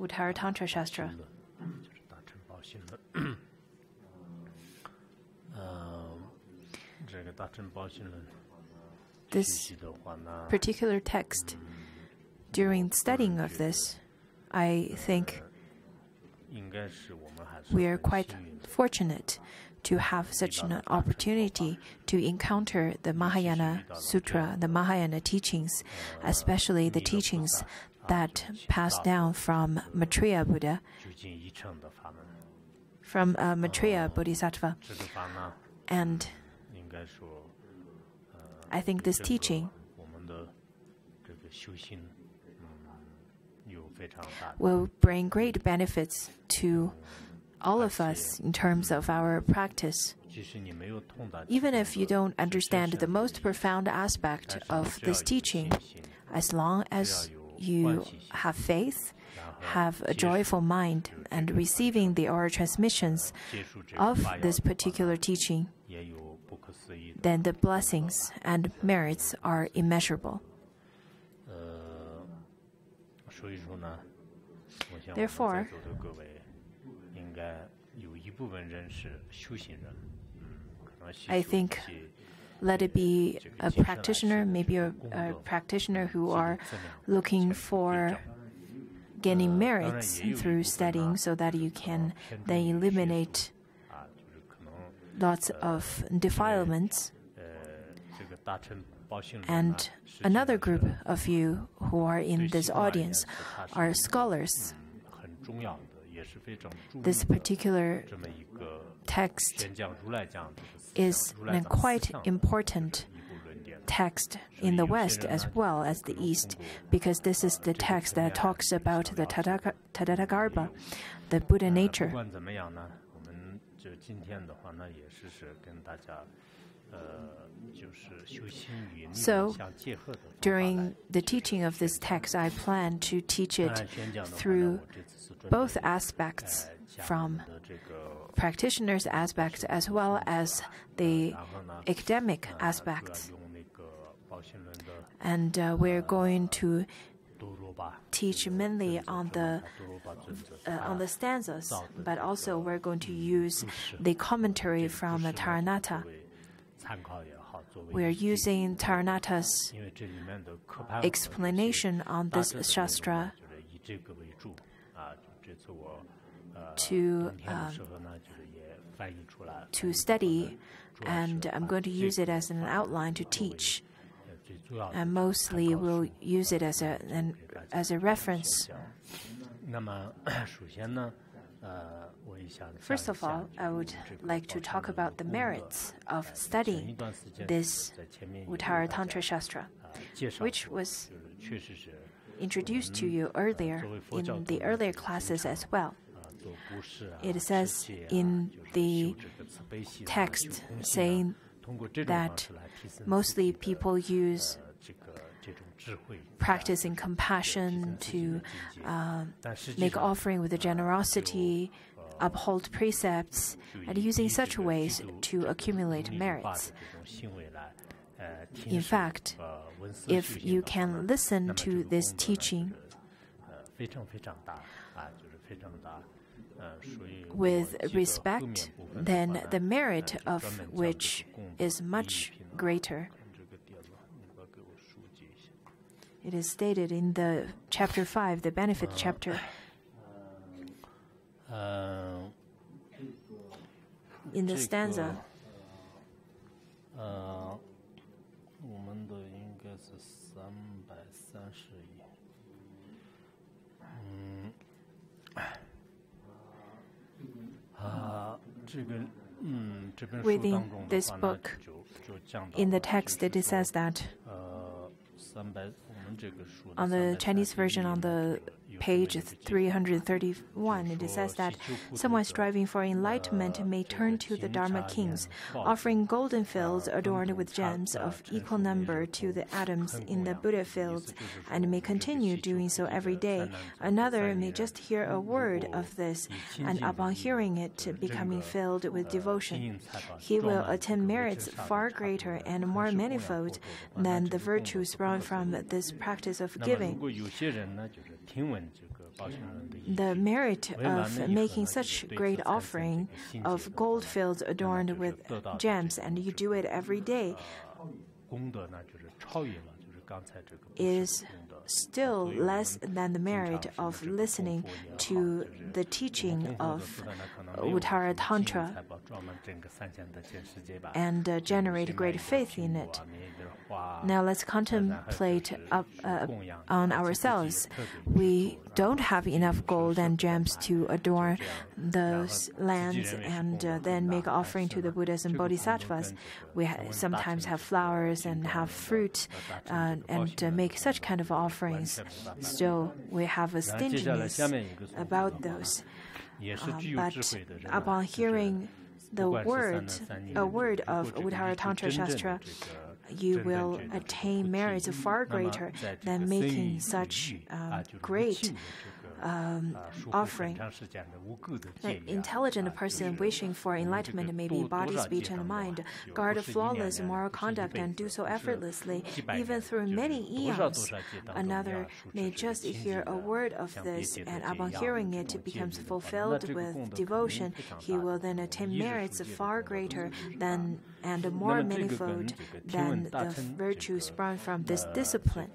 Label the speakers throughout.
Speaker 1: Uttara Tantra Shastra. This particular text, during studying of this, I think we are quite fortunate to have such an opportunity to encounter the Mahayana Sutra, the Mahayana teachings, especially the teachings that passed down from Maitreya Buddha, from uh, Maitreya Bodhisattva. And I think this teaching will bring great benefits to all of us in terms of our practice. Even if you don't understand the most profound aspect of this teaching, as long as you have faith, uh, have a joyful mind, and receiving the oral transmissions of this particular teaching, then the blessings and merits are immeasurable. Therefore, I think let it be a practitioner, maybe a, a practitioner who are looking for gaining merits through studying so that you can then eliminate lots of defilements. And another group of you who are in this audience are scholars. This particular text is a quite important text in the West as well as the East, because this is the text that talks about the Tathagarbha, the Buddha nature. So, during the teaching of this text, I plan to teach it through both aspects from practitioner's aspect as well as the academic aspects. And uh, we're going to teach mainly on the uh, on the stanzas, but also we're going to use the commentary from Taranata.
Speaker 2: We are
Speaker 1: using Taranata's explanation on this Shastra to, um, to study, and I'm going to use it as an outline to teach. And mostly we'll use it as a, an, as a reference. First of all, I would like to talk about the merits of studying this Uttara Tantra Shastra, which was introduced to you earlier in the earlier classes as well. It says in the text saying that mostly people use practicing compassion, to uh, make offering with generosity, uphold precepts, and using such ways to accumulate merits. In fact, if you can listen to this teaching with respect, then the merit of which is much greater. It is stated in the chapter 5, the benefit chapter. in the stanza. Within this book, in the text, it says that on the Chinese version, on the page 331, it says that someone striving for enlightenment may turn to the Dharma kings, offering golden fields adorned with gems of equal number to the atoms in the Buddha fields, and may continue doing so every day. Another may just hear a word of this, and upon hearing it, becoming filled with devotion. He will attain merits far greater and more manifold than the virtues sprung from this practice of giving. The merit of making such great offering of gold fields adorned with gems, and you do it every day, is still less than the merit of listening to the teaching of Uttara Tantra and uh, generate great faith in it. Now let's contemplate up, uh, on ourselves. We don't have enough gold and gems to adorn those lands and uh, then make offering to the Buddhas and Bodhisattvas. We ha- sometimes have flowers and have fruit uh, and uh, make such kind of offerings. Still, we have a stinginess about those. Uh, but upon hearing the word, a word of Uttara Tantra Shastra, you will attain merits far greater than making such um, great um, offering. An intelligent person wishing for enlightenment may be body, speech, and mind, guard flawless moral conduct, and do so effortlessly, even through many eons. Another may just hear a word of this, and upon hearing it, becomes fulfilled with devotion. He will then attain merits far greater than and more manifold than the virtue sprung from this discipline.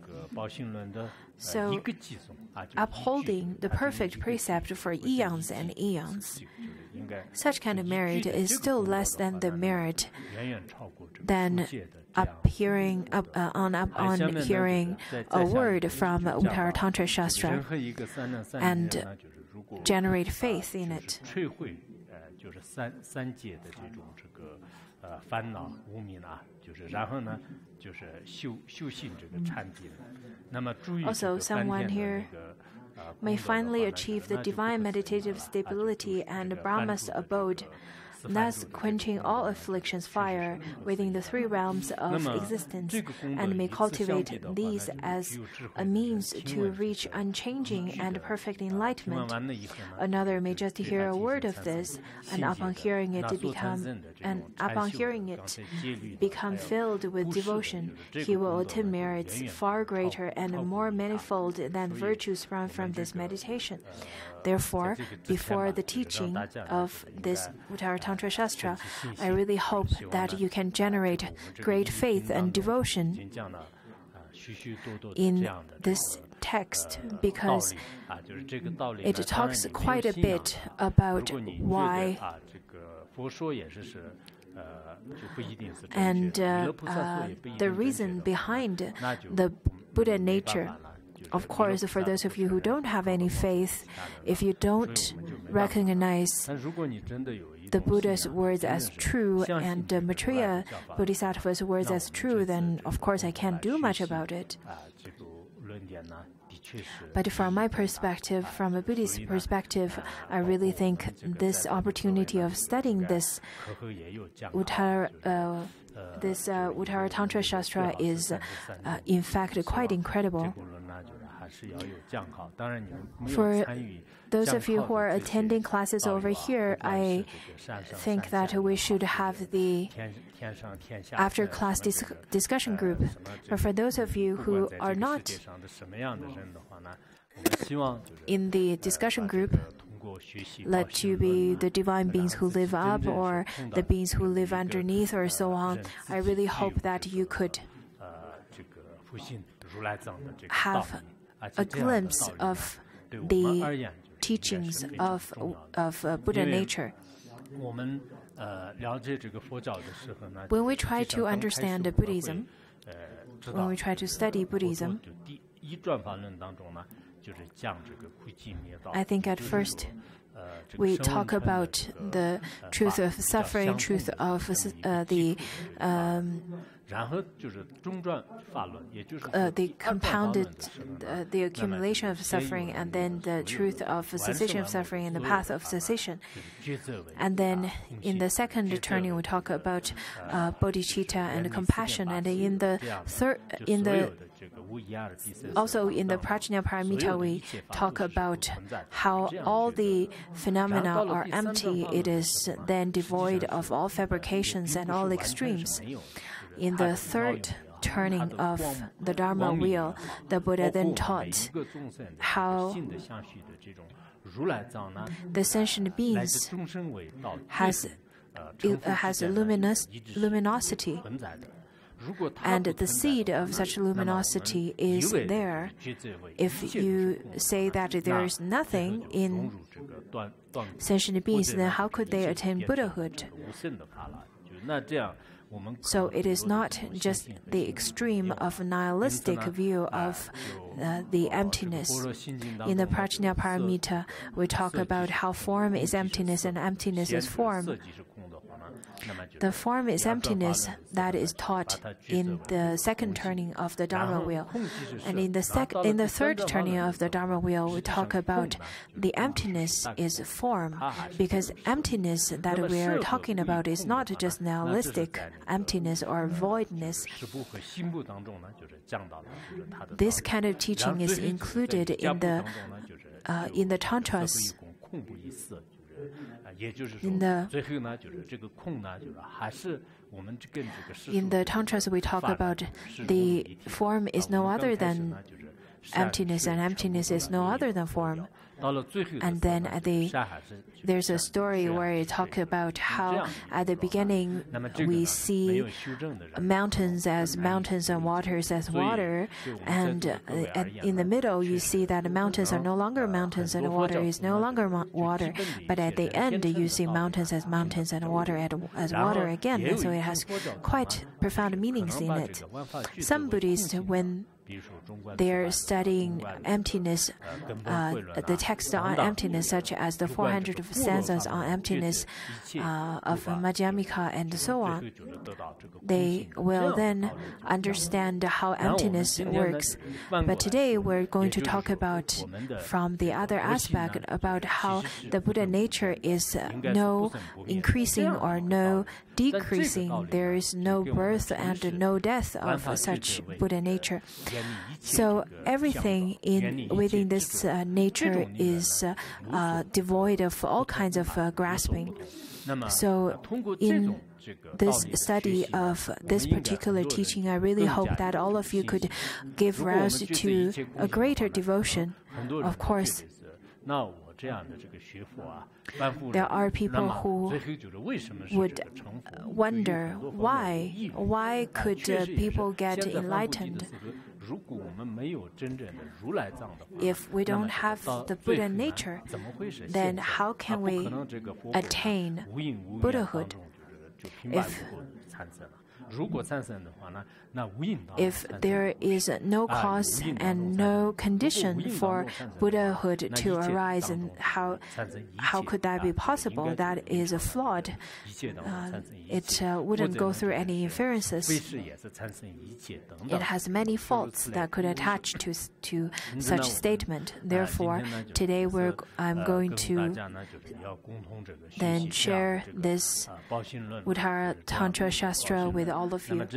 Speaker 1: So, upholding the perfect precept for eons and eons, such kind of merit is still less than the merit than up hearing up uh, on up on hearing a word from Uttara Tantra Shastra and generate faith in it.
Speaker 2: 呃烦恼无明啊，就是然后呢，就是修修行这个禅定。
Speaker 1: also, someone here may finally achieve the divine meditative stability and Brahma's abode thus quenching all afflictions fire within the three realms of existence, and may cultivate these as a means to reach unchanging and perfect enlightenment. Another may just hear a word of this, and upon hearing it become and upon hearing it become filled with devotion. He will attain merits far greater and more manifold than virtues sprung from this meditation. Therefore, before the teaching of this Uttara Tantra Shastra, I really hope that you can generate great faith and devotion in this text because it talks quite a bit about why and uh, uh, the reason behind the Buddha nature. Of course, for those of you who don't have any faith, if you don't recognize the Buddha's words as true and the Maitreya Bodhisattva's words as true, then of course I can't do much about it. But from my perspective, from a Buddhist perspective, I really think this opportunity of studying this Uttara, uh, this uh, Uttara Tantra Shastra is, uh, in fact, quite incredible. For those of you who are attending classes over here, I think that we should have the after class dis discussion group. But for those of you who are not in the discussion group, let you be the divine beings who live up or the beings who live underneath or so on. I really hope that you could have a glimpse of the teachings of, of uh, Buddha nature. When we try to understand Buddhism, when we try to study Buddhism, I think at first we talk about the truth of suffering, truth of uh, the um, uh, the compounded, uh, the accumulation of suffering, and then the truth of cessation of suffering and the path of cessation. And then in the second turning, we talk about uh, bodhicitta and compassion. And in the third, in the also in the Prajna Paramita, we talk about how all the phenomena are empty. It is then devoid of all fabrications and all extremes. In the third turning of the Dharma wheel, the Buddha then taught how the sentient beings has has luminous luminosity. And the seed of such luminosity is there. If you say that there is nothing in sentient beings, then how could they attain Buddhahood? So it is not just the extreme of nihilistic view of uh, the emptiness. In the Prajna Paramita, we talk about how form is emptiness and emptiness is form. The form is emptiness that is taught in the second turning of the Dharma wheel. And in the sec- in the third turning of the Dharma wheel, we talk about the emptiness is form, because emptiness that we are talking about is not just nihilistic emptiness or voidness. This kind of teaching is included in the uh, in the tantras. In the in the tantras, we talk about the form is no other than emptiness, and emptiness is no other than form. And then at the there's a story where it talks about how at the beginning we see mountains as mountains and waters as water, and in the middle you see that mountains are no longer mountains and water is no longer water. But at the end you see mountains as mountains and water as water again. And so it has quite profound meanings in it. Some Buddhists, when they're studying emptiness, uh, the text on emptiness, such as the 400 stanzas on emptiness uh, of Madhyamika and so on. They will then understand how emptiness works. But today we're going to talk about from the other aspect about how the Buddha nature is no increasing or no decreasing. There is no birth and no death of such Buddha nature. So everything in within this uh, nature is uh, uh, devoid of all kinds of uh, grasping. So in this study of this particular teaching, I really hope that all of you could give rise to a greater devotion. Of course, there are people who would wonder why why could uh, people get enlightened if we don't have the Buddha nature, then how can we attain Buddhahood? If if there is no cause and no condition for Buddhahood to arise, and how how could that be possible? That is flawed. Uh, it uh, wouldn't go through any inferences. It has many faults that could attach to to such statement. Therefore, today we're I'm going to then share this Uttara Tantra Shastra with all of you.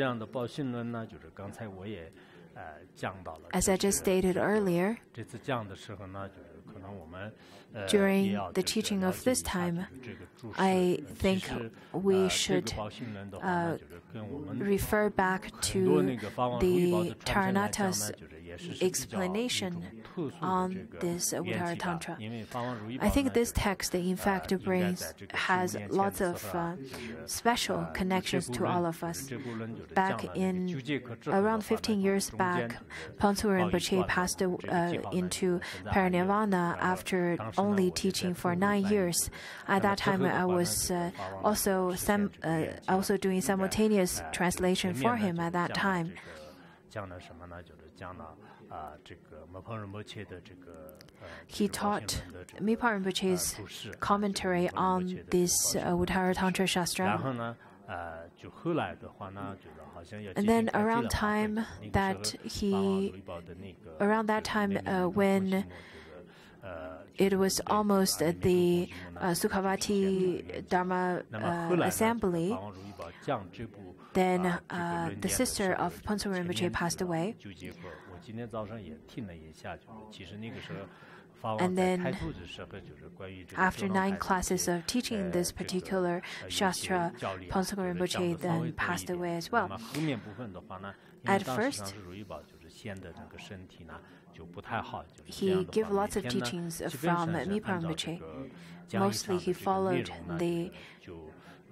Speaker 1: As I just stated earlier, during the teaching of this time, I think we should uh, refer back to the Taranata's explanation on this Uttara Tantra. I think this text, in fact, brings has lots of uh, special connections to all of us. Back in around 15 years back, Phuntsok Rinpoche passed uh, into parinirvana after only teaching for nine years. At that time, I was uh, also uh, also doing simultaneous translation for him at that time. He taught Mipham Rinpoche's commentary on this uh, Uttara Tantra Shastra. And then around time that he, around that time uh, when it was almost the uh, Sukhavati Dharma uh, Assembly. Then uh, the sister of
Speaker 2: Phuntsok
Speaker 1: Rinpoche passed away.
Speaker 2: 今天早上也听了一下，就是其实那个时候。
Speaker 1: And then, after nine classes of teaching this particular Shastra,
Speaker 2: Phuntsok
Speaker 1: Rinpoche then passed away as well. At first, he gave lots of teachings from
Speaker 2: Mipham
Speaker 1: Rinpoche. Mostly, he followed the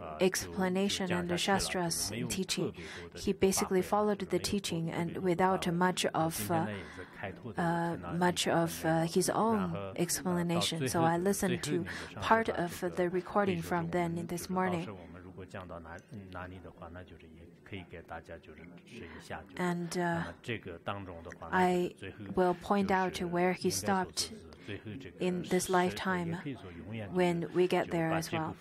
Speaker 2: uh,
Speaker 1: explanation and Shastra's teaching. He basically followed the teaching and without much of uh, uh, much of
Speaker 2: uh,
Speaker 1: uh,
Speaker 2: uh
Speaker 1: his own explanation. So I listened to part of the recording from then this morning. And uh, I will point out where he stopped in this lifetime when we get there as well.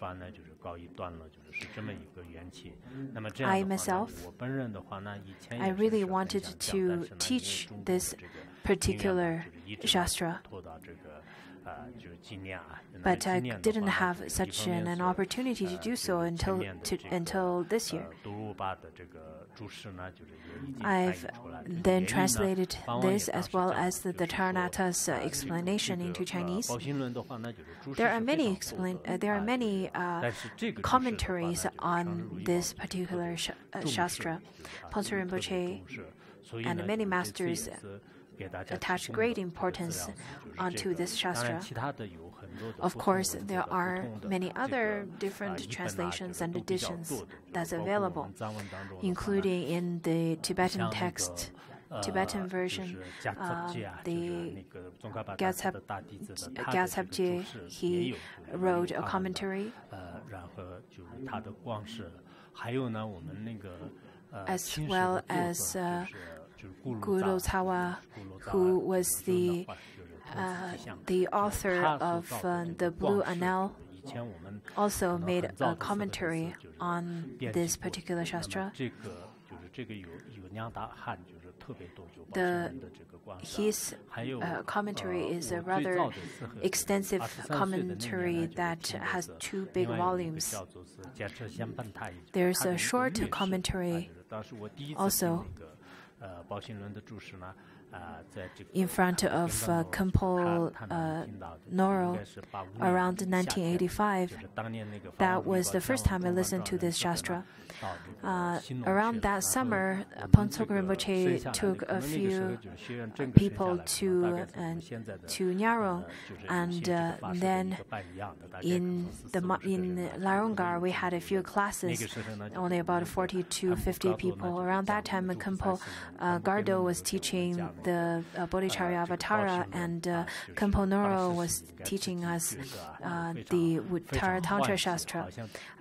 Speaker 2: 告一段落，就是这么一个缘起。那么这样的话呢，我本人的话呢，以前也是
Speaker 1: 分
Speaker 2: 享讲，但是呢，因为中国的这个
Speaker 1: particular shastra. But I didn't have such an, an opportunity to do so until to, until this year. I've then translated this as well as the,
Speaker 2: the
Speaker 1: Taranata's uh, explanation into Chinese. There are many explain, uh, there are many uh, commentaries on this particular sh- uh, shastra,
Speaker 2: Phuntsok
Speaker 1: Rinpoche and many masters attach great importance onto this Shastra. Of course, there are many other different translations and editions that's available, including in the Tibetan text. Tibetan version,
Speaker 2: uh,
Speaker 1: the Gyaltsab, he wrote a commentary. As well as uh, Guru
Speaker 2: Tawa,
Speaker 1: who was the uh, the author of uh, the Blue
Speaker 2: Annal,
Speaker 1: also made a commentary on this particular shastra. The, his uh, commentary is a rather extensive commentary that has two big volumes. There's a short commentary also
Speaker 2: 呃，包新伦的注释呢？
Speaker 1: in front of uh,
Speaker 2: Khenpo
Speaker 1: uh, Noro around 1985. That was the first time I listened to this Shastra. Uh, around that summer,
Speaker 2: Phuntsok
Speaker 1: Rinpoche took a few people to,
Speaker 2: uh,
Speaker 1: to
Speaker 2: Nyarong,
Speaker 1: and then in, the, in
Speaker 2: Larung
Speaker 1: Gar, we had a few classes, only about 40 to 50 people. Around that time,
Speaker 2: Khenpo
Speaker 1: uh, Gardo was teaching the uh, Bodhicharya Avatara and uh,
Speaker 2: Kamponoro
Speaker 1: was teaching us uh, the Uttara Tantra Shastra.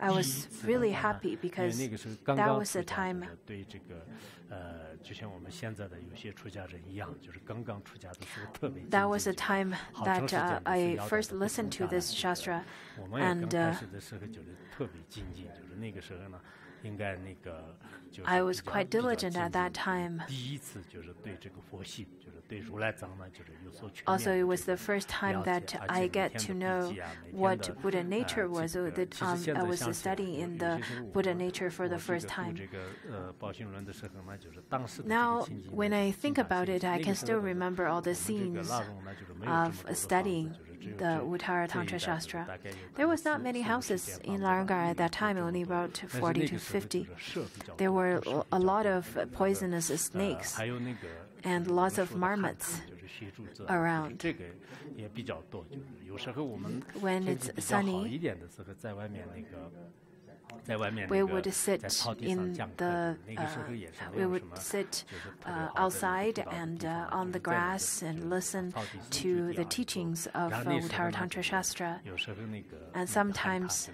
Speaker 1: I was really happy because that was the time. That was the time that uh, I first listened to this Shastra and I was quite diligent at that time. Also, it was the first time that I get to know what Buddha nature was. That, um, I was studying in the Buddha nature for the first time. Now, when I think about it, I can still remember all the scenes of studying the Uttara Tantra Shastra. There was not many houses in Larung
Speaker 2: Gar
Speaker 1: at that time, only about 40 to 50. There were a lot of poisonous snakes and lots of marmots around. When it's sunny, we would sit in the we would sit outside and on the grass and listen to the teachings of uh, Uttara Tantra Shastra. And sometimes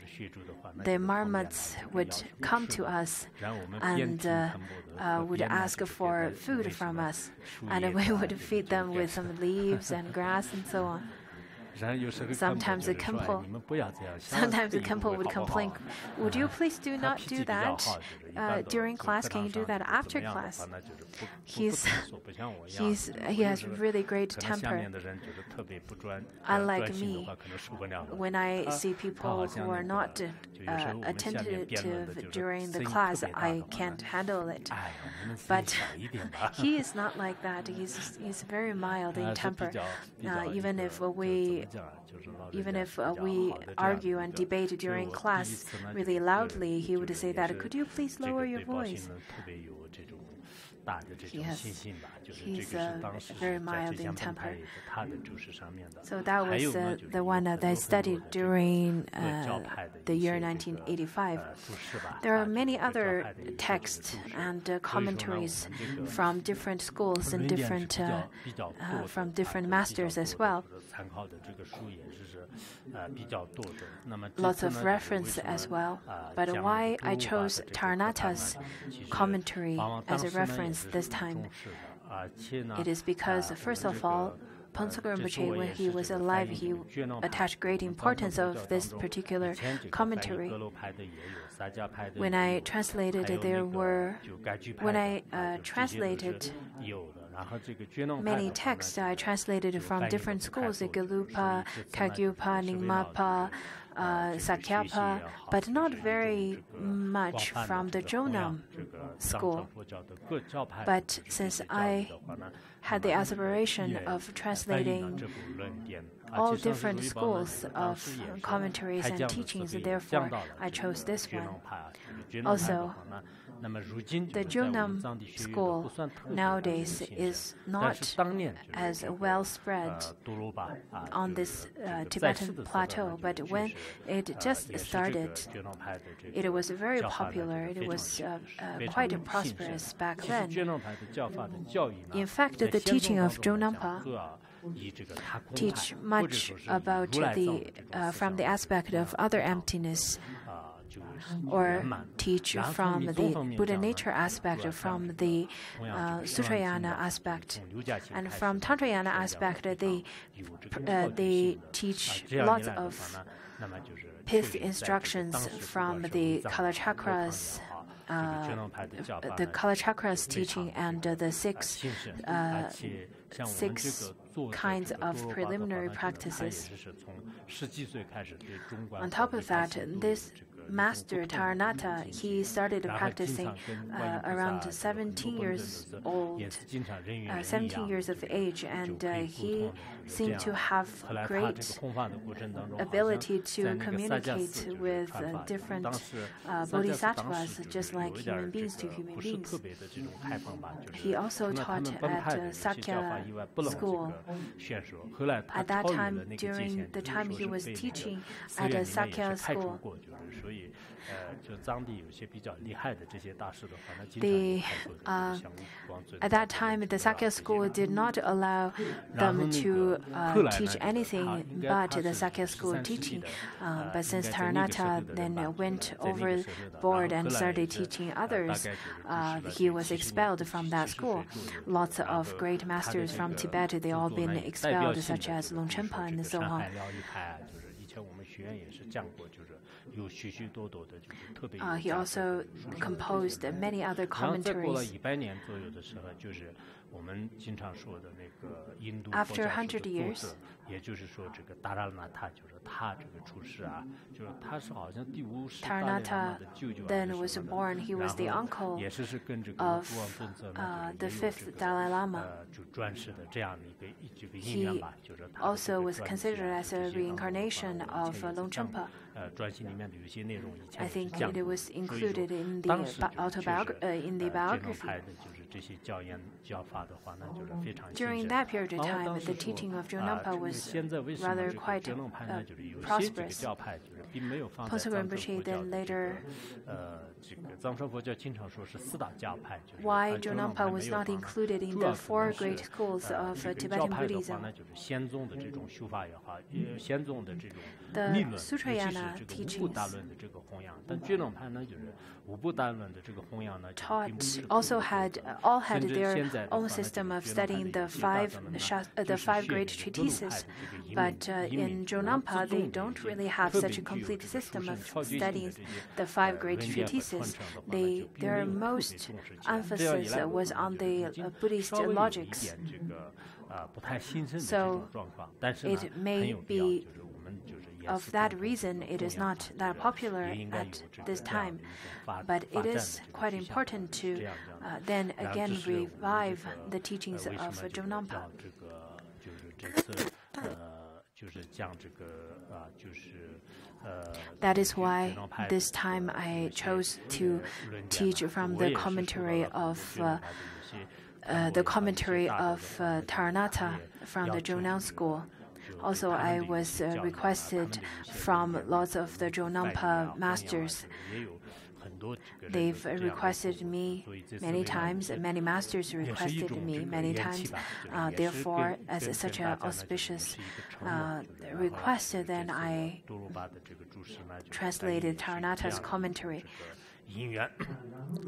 Speaker 1: the marmots would come to us and uh, uh, would ask for food from us, and we would feed them with some leaves and grass and so on. Sometimes the
Speaker 3: Khenpo,
Speaker 1: sometimes the
Speaker 3: Khenpo
Speaker 1: would complain, would you please do not do that? uh, during class, can you do that after class? He's, he's, he has really great temper. Unlike me, when I see people who are not uh, attentive during the class, I can't handle it. But he is not like that. He's, he's very mild in temper. Uh, even if we even if uh, we argue and debate during class really loudly, he would say that, could you please lower your voice? so that was the,
Speaker 3: the
Speaker 1: one that I studied during uh, the year 1985. There are many other texts and commentaries from different schools and different uh, from different masters as well lots of reference as well. But why I chose Taranata's commentary as a reference this time? It is because, first of all,
Speaker 3: Phuntsok
Speaker 1: Rinpoche, when he was alive, he attached great importance of this particular commentary. When I translated, there were when I uh, translated Many texts are translated from different schools,
Speaker 3: Gelugpa,
Speaker 1: Kagyupa, Nyingmapa, uh, Sakyapa, but not very much from the
Speaker 3: Jonang
Speaker 1: school. But since I had the aspiration of translating all different schools of commentaries and teachings, therefore I chose this one. Also, the
Speaker 3: Jonang
Speaker 1: school nowadays is not as well spread on this uh, Tibetan plateau, but when it just started, it was very popular, it was uh, uh, quite prosperous back then. In fact, the teaching of
Speaker 3: Jonangpa
Speaker 1: teach much about the uh, from the aspect of other emptiness or teach from the Buddha nature aspect, from the uh, Sutrayana aspect, and from Tantrayana aspect, they uh, they teach lots of pith instructions from the
Speaker 3: Kala
Speaker 1: chakras. Uh, the Kala chakras teaching and the six uh, six kinds of preliminary practices. On top of that, this Master Taranata, he started practicing uh, around 17 years
Speaker 3: uh,
Speaker 1: old, uh, 17 years of age, and uh, he seemed to have great ability to communicate with different bodhisattvas, just like human beings to human beings. He also taught at Sakya school. At that time, during the time he was teaching at Sakya school,
Speaker 3: 所以呃，就当地有些比较厉害的这些大师的话，那经常像王准。
Speaker 1: At that time, the Sakya school did not allow them to teach anything but the Sakya school teaching. But since Taranata then went overboard and started teaching others, he was expelled from that school. Lots of great masters from Tibet, they all been expelled, such as
Speaker 3: Longchenpa
Speaker 1: and so on.
Speaker 3: 在我们学院也是讲
Speaker 1: 过就是有许许多多的就是特别有意
Speaker 3: 义
Speaker 1: 的
Speaker 3: 东西
Speaker 1: 然后再过了一百年左右的时候就是 我们经常说的那个印度
Speaker 3: After
Speaker 1: 佛教史
Speaker 3: 100
Speaker 1: 的
Speaker 3: years
Speaker 1: 作者，也就是说这个达拉纳他，就是他这个出世啊，就是他是好像第五世达赖喇
Speaker 3: Taranatha
Speaker 1: 嘛的舅舅啊
Speaker 3: then
Speaker 1: 还
Speaker 3: was
Speaker 1: 是什么的
Speaker 3: born. He was the
Speaker 1: 然后
Speaker 3: uncle
Speaker 1: 也是是跟这个
Speaker 3: of,
Speaker 1: 国王尊者
Speaker 3: uh,
Speaker 1: 呢，
Speaker 3: the
Speaker 1: 就是也有
Speaker 3: fifth
Speaker 1: 这个
Speaker 3: Dalai Lama.
Speaker 1: 呃，就转世的这样的一个一这个因缘
Speaker 3: He
Speaker 1: 吧，就是他的这
Speaker 3: also
Speaker 1: 个
Speaker 3: was
Speaker 1: 传记
Speaker 3: considered
Speaker 1: 啊
Speaker 3: as
Speaker 1: 这
Speaker 3: a
Speaker 1: 些当中把
Speaker 3: reincarnation
Speaker 1: 我
Speaker 3: of
Speaker 1: 以
Speaker 3: uh,
Speaker 1: 前
Speaker 3: Longchenpa.
Speaker 1: 讲呃专辑里面的有些内容以前
Speaker 3: I
Speaker 1: 也是
Speaker 3: think
Speaker 1: 讲
Speaker 3: it
Speaker 1: 过
Speaker 3: was
Speaker 1: 所以说
Speaker 3: included in the
Speaker 1: 当
Speaker 3: uh,
Speaker 1: 时
Speaker 3: bi-
Speaker 1: 就确
Speaker 3: autobiog-
Speaker 1: 实
Speaker 3: uh, in the
Speaker 1: 呃这种
Speaker 3: biography. During that period of time, the teaching of
Speaker 1: Jonangpa
Speaker 3: was rather quite uh, prosperous. Possible
Speaker 1: Rinpoche then later why
Speaker 3: Jonangpa
Speaker 1: was not included in the four great schools of Tibetan Buddhism? The Sutrayana teachings taught also had all had their own system of studying the five uh, the five great treatises, but uh, in
Speaker 3: Jonangpa
Speaker 1: they don't really have such a complete system of studying the five great treatises
Speaker 3: the,
Speaker 1: their most emphasis was on the Buddhist logics.
Speaker 3: Uh,
Speaker 1: so it may be of that reason it is not that popular at this time, but it is quite important to uh, then again revive the teachings of
Speaker 3: Jonangpa.
Speaker 1: That is why this time I chose to teach from the commentary of uh, uh, the commentary of uh, Taranata from the Jonang School. Also, I was uh, requested from lots of the
Speaker 3: Jonangpa
Speaker 1: masters. They've requested me many times, many masters requested me many times. Uh, therefore, as such
Speaker 3: an
Speaker 1: auspicious uh, request, then I translated Taranata's commentary.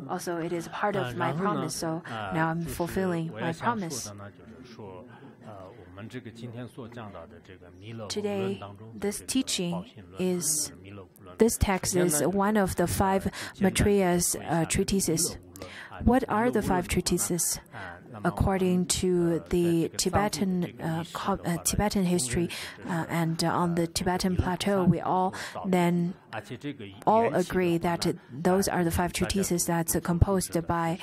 Speaker 1: Also, it is part of my promise, so now I'm fulfilling my promise. Today, this teaching is this text is one of the five Maitreya's uh, treatises. What are the five treatises? According to the Tibetan uh, uh, Tibetan history uh, and uh, on the Tibetan plateau, we all then all agree that those are the five treatises that's composed by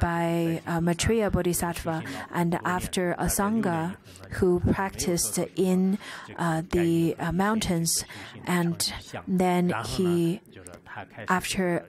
Speaker 1: by uh, Maitreya Bodhisattva and after Asanga, who practiced in the mountains, and then he after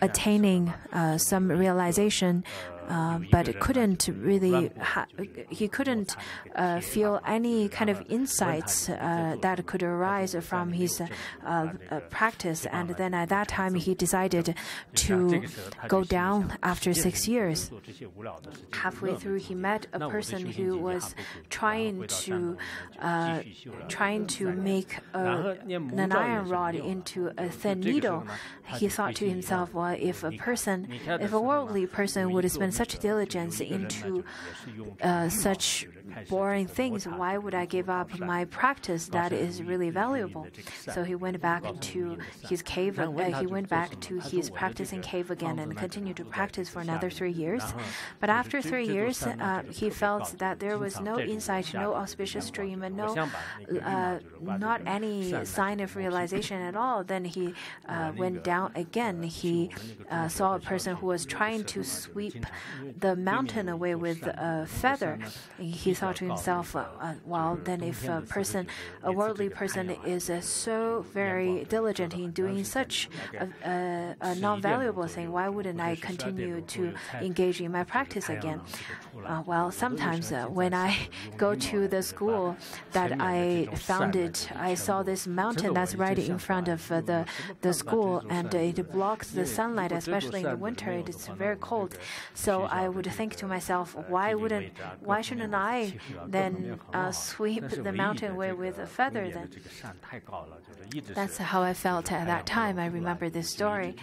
Speaker 1: attaining uh, some realization uh, but couldn't really ha- he couldn't uh, feel any kind of insights uh, that could arise from his uh, uh, practice. And then at that time, he decided to go down after six years. Halfway through, he met a person who was trying to uh, trying to make a, an iron rod into a thin needle. He thought to himself, well, if a person, if a worldly person would spend such diligence into uh, such boring things, why would I give up my practice that is really valuable? So he went back to his cave. Uh, he went back to his practicing cave again and continued to practice for another three years. But after three years, uh, he felt that there was no insight, no auspicious dream, and no, uh, not any sign of realization at all. Then he uh, went down again. He uh, saw a person who was trying to sweep the mountain away with a feather. He thought to himself, uh, well, then if a person, a worldly person, is uh, so very diligent in doing such a, a, a non-valuable thing, why wouldn't I continue to engage in my practice again? Uh, well, sometimes uh, when I go to the school that I founded, I saw this mountain that's right in front of uh, the the school, and it blocks the sunlight, especially in the winter. It's very cold. So I would think to myself, why wouldn't, why shouldn't I then uh, sweep the mountain away with a feather? Then that's how I felt at that time. I remember this story.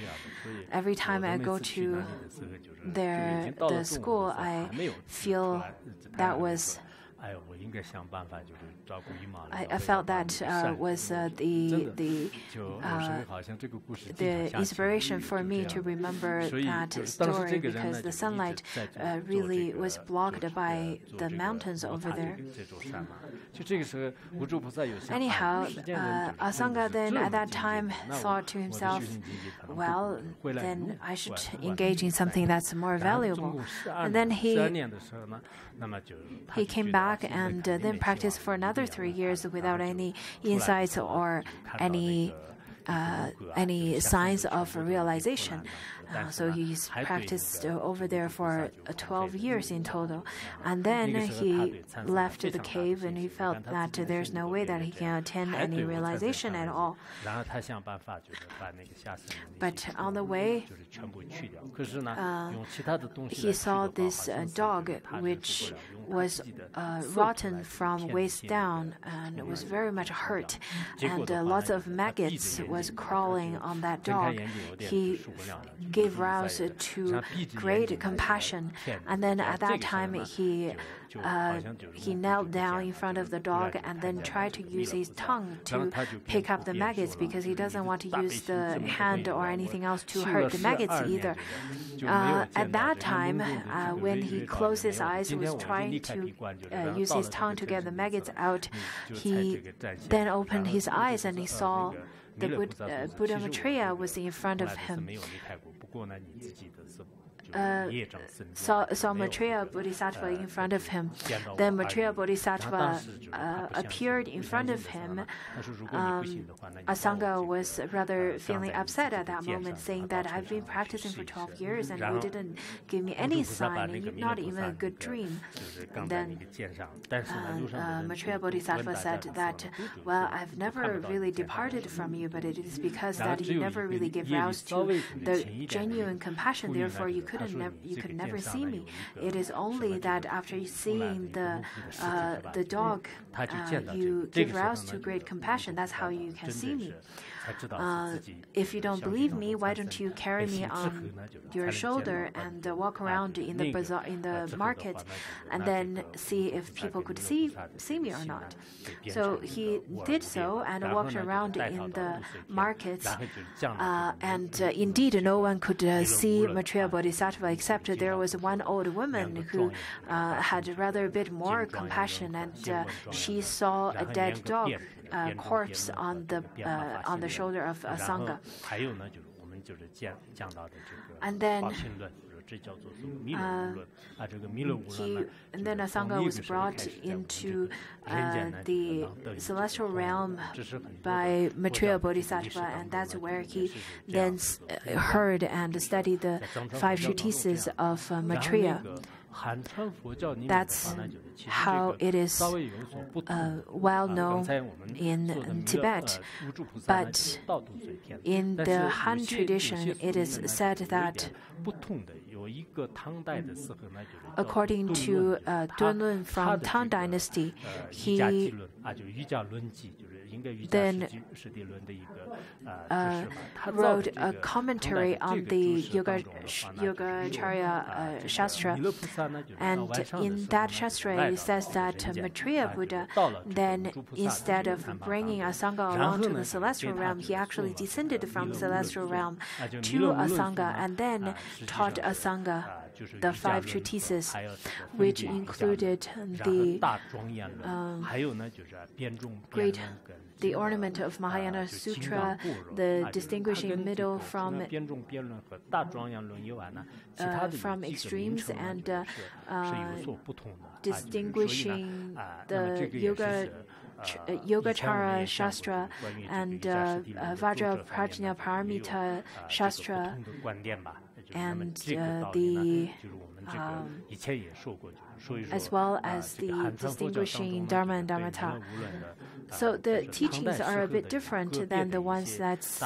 Speaker 1: Every time I go to their the school, I feel that was. I, I felt that uh, was uh, the the uh, the inspiration for me to remember that story because the sunlight uh, really was blocked by the mountains over there. Anyhow, uh, Asanga then at that time thought to himself, well, then I should engage in something that's more valuable. And then he he came back and uh, then practice for another three years without any insights or any uh, any signs of realization.
Speaker 3: Uh,
Speaker 1: so he's practiced over there for 12 years in total. And then he left the cave and he felt that there's no way that he can
Speaker 3: attain
Speaker 1: any realization at all. But on the way, uh, he saw this uh, dog which was uh, rotten from waist down and was very much hurt. And lots of maggots was crawling on that dog. He gave
Speaker 3: rise
Speaker 1: to great compassion. And then at that time, he uh, he knelt down in front of the dog and then tried to use his tongue to pick up the maggots because he doesn't want to use the hand or anything else to hurt the maggots either. Uh, at that time, uh, when he closed his eyes,
Speaker 3: he
Speaker 1: was trying to use his tongue to get the maggots out. He then opened his eyes and he saw the
Speaker 3: Buddha,
Speaker 1: uh, Buddha Maitreya was in front of him.
Speaker 3: 过来你自己的生活。
Speaker 1: uh, saw, saw Maitreya Bodhisattva in front of him. Then Maitreya Bodhisattva uh, appeared in front of him. Um, Asanga was rather feeling upset at that moment, saying that I've been practicing for 12 years and you didn't give me any sign, not even a good dream. And then uh,
Speaker 3: uh,
Speaker 1: Maitreya Bodhisattva said that, well, I've never really departed from you, but it is because that you never really gave
Speaker 3: rise
Speaker 1: to the genuine compassion, therefore you could
Speaker 3: could
Speaker 1: have
Speaker 3: never
Speaker 1: you could never see me. It is only that after seeing the uh, the dog, uh, you give
Speaker 3: rise
Speaker 1: to great compassion. That's how you can see me if you don't believe me, why don't you carry me on your shoulder and uh, walk around in the bazaar, in the market, and then see if people could see see me or not? So he did so and walked around in the
Speaker 3: market,
Speaker 1: uh, and indeed, no one could uh, see Maitreya Bodhisattva except there was one old woman who uh, had rather a bit more compassion, and uh, she saw a dead dog uh, corpse on the uh, on the shoulder of uh, Sangha. And then
Speaker 3: uh,
Speaker 1: he, and then Asanga was brought into uh, the celestial realm by Maitreya Bodhisattva, and that's where he then heard and studied the five treatises of uh, Maitreya. That's how it is uh, well known in Tibet. But in the Han tradition, it is said that According to uh, Dunlun from Tang Dynasty, he then uh, wrote a commentary on the Yoga,
Speaker 3: Yogacharya
Speaker 1: uh, Shastra. And in that Shastra, it says that Maitreya Buddha,
Speaker 3: uh,
Speaker 1: then instead of bringing
Speaker 3: Asanga
Speaker 1: along to the celestial realm, he actually descended from celestial realm to
Speaker 3: Asanga
Speaker 1: and then taught
Speaker 3: Asanga
Speaker 1: the five treatises, which included the um, great the ornament of Mahayana Sutra, the distinguishing middle from uh, from extremes and uh, uh, distinguishing the yoga Ch- uh, Yogacara Shastra and uh, uh, Vajra Prajna Paramita Shastra and uh, the
Speaker 3: um,
Speaker 1: as well as the distinguishing Dharma and Dharmata. So the teachings are a bit different than the ones that's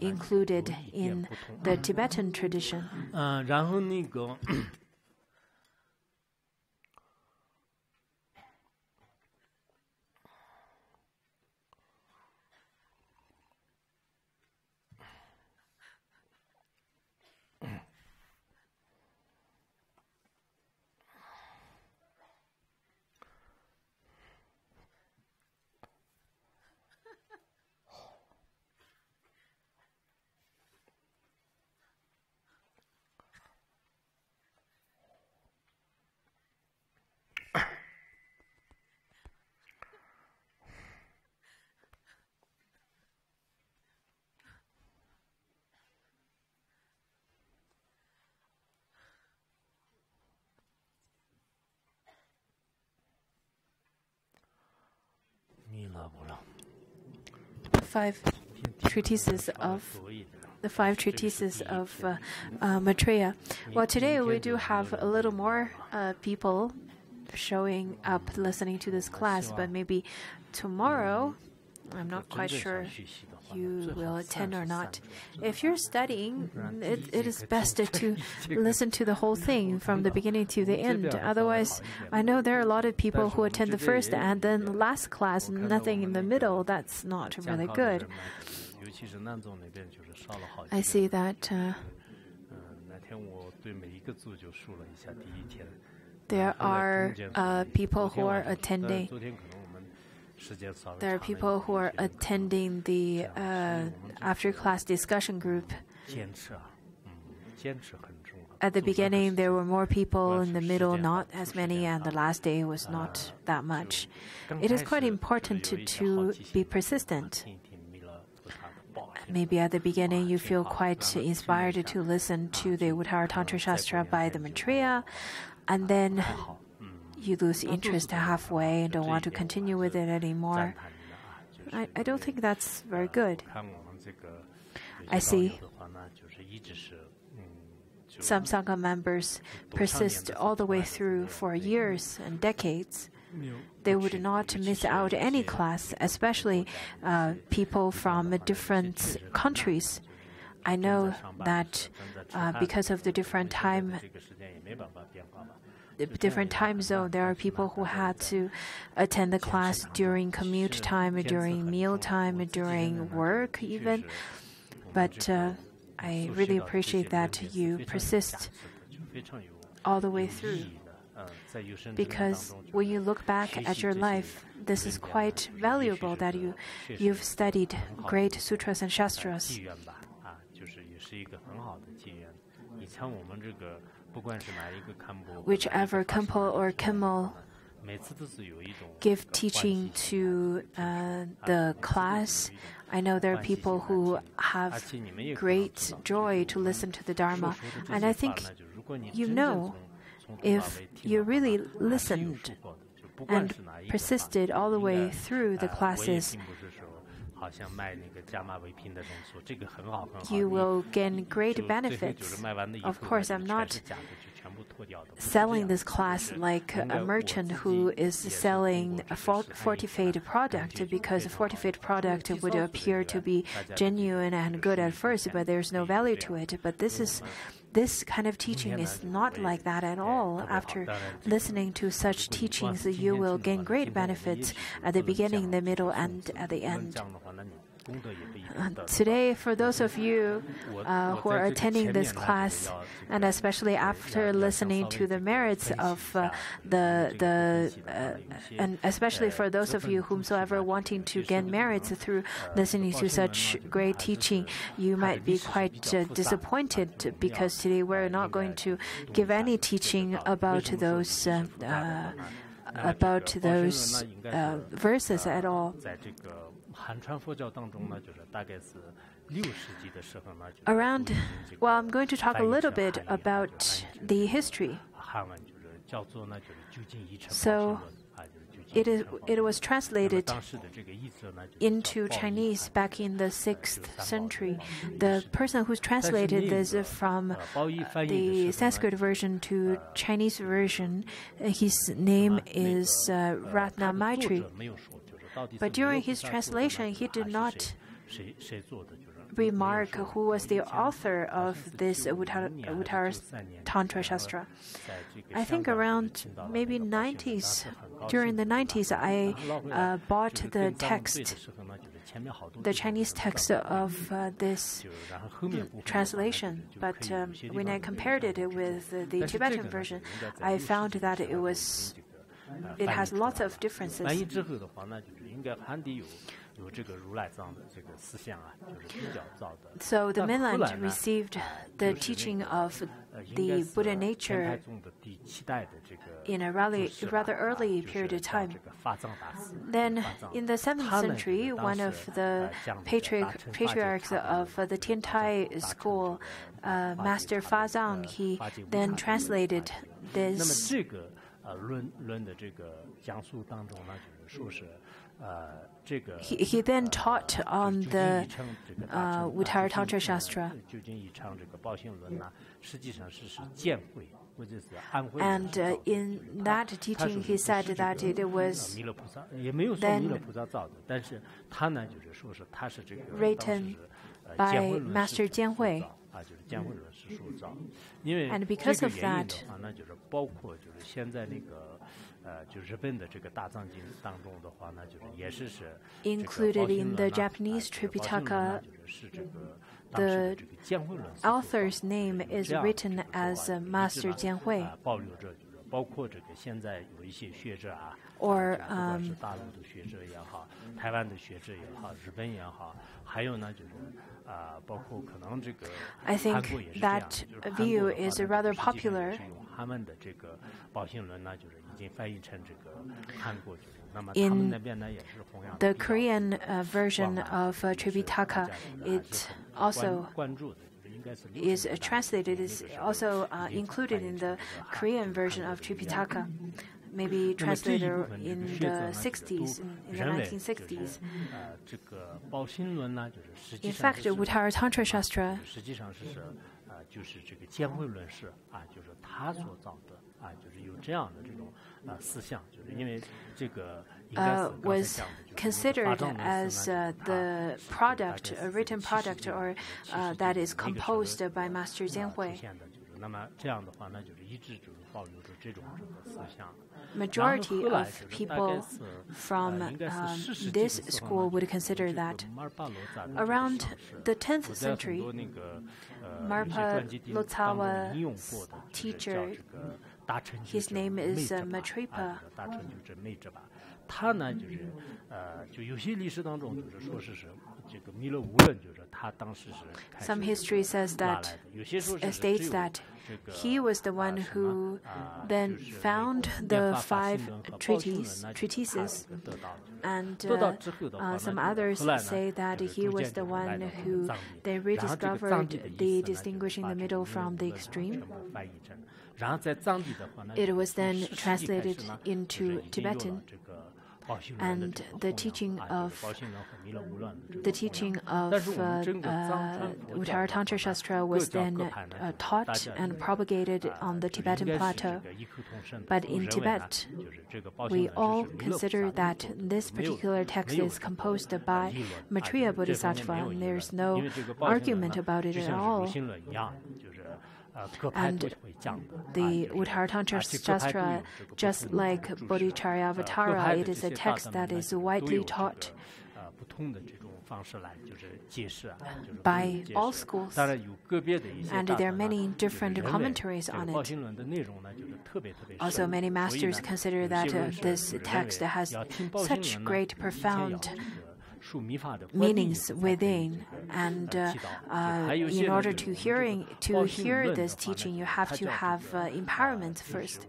Speaker 1: included in the Tibetan tradition. five treatises of the five treatises of uh, uh, Maitreya. Well, today we do have a little more uh, people showing up listening to this class, but maybe tomorrow, I'm not quite sure you will attend or not. If you're studying, it, it is best to listen to the whole thing from the beginning to the end. Otherwise, I know there are a lot of people who attend the first and then the last class, nothing in the middle. That's not really good. I see that. Uh, there are uh, people who are attending. There are people who are attending the uh, after class discussion group. At the beginning, there were more people. In the middle, not as many, and the last day was not that much. It is quite important to, to be persistent. Maybe at the beginning you feel quite inspired to listen to the Uttara Tantra Shastra by the Maitreya, and then you lose interest halfway and don't want to continue with it anymore. I, I don't think that's very good. I see some Sangha members persist all the way through for years and decades. They would not miss out any class, especially uh, people from different countries. I know that uh, because of the different time different time zone. There are people who had to attend the class during commute time, during meal time, during work, even. But uh, I really appreciate that you persist all the way through. Because when you look back at your life, this is quite valuable that you you've studied great sutras and shastras whichever Khenpo or Khenmo give teaching to uh, the class. I know there are people who have great joy to listen to the Dharma. And I think you know if you really listened and persisted all the way through the classes, you will gain great benefits. Of course, I'm not selling this class like a merchant who is selling a fortified product because a fortified product would appear to be genuine and good at first, but there's no value to it. But this is this kind of teaching is not like that at all. After listening to such teachings, you will gain great benefits at the beginning, the middle, and at the end. Uh, today, for those of you uh, who are attending this class, and especially after listening to the merits of uh, the the, uh, and especially for those of you whomsoever wanting to gain merits through listening to such great teaching, you might be quite uh, disappointed because today we're not going to give any teaching about those. Uh, about those verses at all. Around, well, I'm going to talk a little bit about the history. So, it, is, it was translated into Chinese back in the 6th century. The person who translated this from the Sanskrit version to Chinese version, his name is uh, Ratnamati. But during his translation, he did not remark who was the author of this Uttara Tantra Shastra. I think around maybe 90s, during the 90s, I uh, bought the text, the Chinese text of uh, this translation. But um, when I compared it with the Tibetan version, I found that it was it has lots of differences. 应该汉地有有这个如来藏的这个思想啊，就是比较早的。So the mainland received the teaching of the Buddha nature in a rather rather early period of time. Then in the seventh century, one of the patriarch, patriarchs of the Tiantai school, uh, Master Fa Zang, he then translated this.
Speaker 3: 论论的这个讲述当中呢，就是说是
Speaker 1: he, he then taught on the uh, Uttara Tantra Shastra. And uh, in that teaching, he said that it was then written by Master
Speaker 3: Jian Hui.
Speaker 1: And because of that,
Speaker 3: 的话，那就是包括就是现在那个呃，就日本的这个大藏经当中的话呢，就是也是是这个
Speaker 1: Included
Speaker 3: 包心
Speaker 1: in
Speaker 3: 论
Speaker 1: the
Speaker 3: 呢
Speaker 1: Japanese
Speaker 3: 啊这个包心论呢
Speaker 1: Tripitaka,
Speaker 3: 就是是这个当时的
Speaker 1: the
Speaker 3: 这个见慧论所塑造
Speaker 1: author's name
Speaker 3: 有
Speaker 1: is
Speaker 3: 这样的
Speaker 1: written
Speaker 3: 这个说
Speaker 1: as
Speaker 3: 法
Speaker 1: uh,
Speaker 3: 一直
Speaker 1: Master
Speaker 3: 呢
Speaker 1: Jianhui.
Speaker 3: 啊保留着就是包括这个现在有一些学者啊
Speaker 1: Or,
Speaker 3: 啊不管是
Speaker 1: um,
Speaker 3: 大陆的学者也好，台湾的学者也好，日本也好，还有呢就是啊、包括可能这个
Speaker 1: I
Speaker 3: 韩
Speaker 1: think
Speaker 3: 国也是这样
Speaker 1: that
Speaker 3: 就是韩
Speaker 1: view
Speaker 3: 国的话
Speaker 1: is
Speaker 3: 呢
Speaker 1: rather
Speaker 3: 实际上
Speaker 1: popular.
Speaker 3: 他们的这个宝性论呢，就是已经翻译成这个韩国就是。
Speaker 1: In the Korean uh, version of uh, Tripitaka, it also is uh, translated, is also uh, included in the Korean version of Tripitaka, maybe translated in the 60s, in the 1960s. In fact, Uttara Tantra Shastra
Speaker 3: 实际上是是呃，就是这个监会论是啊，就是他所造的啊，就是有这样的这种呃思想，就是因为这个应该是
Speaker 1: uh,
Speaker 3: 刚才
Speaker 1: was
Speaker 3: 讲的就是法
Speaker 1: considered
Speaker 3: 藏论
Speaker 1: as
Speaker 3: 思
Speaker 1: uh,
Speaker 3: 呢，
Speaker 1: the
Speaker 3: 它大概
Speaker 1: product,
Speaker 3: 是
Speaker 1: a written
Speaker 3: 70
Speaker 1: product,
Speaker 3: 年
Speaker 1: or
Speaker 3: 70
Speaker 1: uh,
Speaker 3: 年
Speaker 1: that
Speaker 3: 那
Speaker 1: is
Speaker 3: 个时候
Speaker 1: composed by
Speaker 3: 呃
Speaker 1: Master
Speaker 3: 出
Speaker 1: Jianhui.
Speaker 3: 现的就是，那么这样的话呢，就是一直就是保留着这种这个思想。
Speaker 1: Majority
Speaker 3: 然后后来
Speaker 1: of
Speaker 3: 就是大概
Speaker 1: people
Speaker 3: 是
Speaker 1: from
Speaker 3: 呃应该是
Speaker 1: um,
Speaker 3: 世世纪
Speaker 1: this
Speaker 3: 的时候
Speaker 1: school
Speaker 3: 呢
Speaker 1: would
Speaker 3: 就是
Speaker 1: consider
Speaker 3: 这个
Speaker 1: that
Speaker 3: 马尔巴罗扎的这个
Speaker 1: around
Speaker 3: 上师
Speaker 1: the 10th
Speaker 3: 我在很
Speaker 1: century,
Speaker 3: 多那个呃
Speaker 1: Marpa
Speaker 3: 有些专辑当当中
Speaker 1: Lotsawa
Speaker 3: 引用过的就是叫
Speaker 1: teacher
Speaker 3: 这个大成
Speaker 1: his
Speaker 3: 就者
Speaker 1: name is,
Speaker 3: 妹
Speaker 1: uh,
Speaker 3: 子吧
Speaker 1: Matripa
Speaker 3: 啊这个大成就者妹子吧，他呢就是呃，就有些历史当中就是说是是这个弥勒无论就是他当时是开始
Speaker 1: Some history says
Speaker 3: 拉
Speaker 1: that
Speaker 3: 来的，有些说
Speaker 1: uh,
Speaker 3: 是是只
Speaker 1: states
Speaker 3: 有
Speaker 1: that
Speaker 3: 这个
Speaker 1: he was the one who then found the five treaties, treatises, and uh, uh, some others say that he was the one who they rediscovered the distinguishing the middle from the extreme. It was then translated into Tibetan and the teaching of the teaching of uh, Uttara Tantra Shastra was then uh, taught and propagated on the Tibetan plateau. But in Tibet, we all consider that this particular text is composed by Maitreya Bodhisattva, and there's no argument about it at all and the Uttara Tantra Shastra, just like
Speaker 3: Bodhicharyavatara,
Speaker 1: it is a text that is widely taught by all schools. And there are many different commentaries on it. Also, many masters consider that uh, this text has such great, profound meanings within. And uh, uh, in order to hearing to hear this teaching, you have to have uh, empowerment first.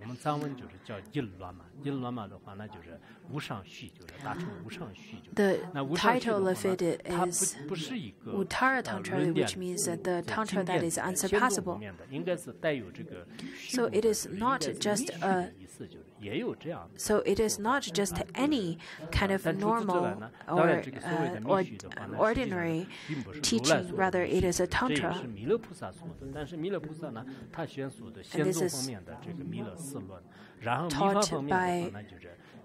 Speaker 1: The title of it is Uttara Tantra, which means the Tantra that is unsurpassable. So it is not just a so it is not just any kind of normal or uh, or ordinary teaching, rather it is a tantra.
Speaker 3: And
Speaker 1: this is taught by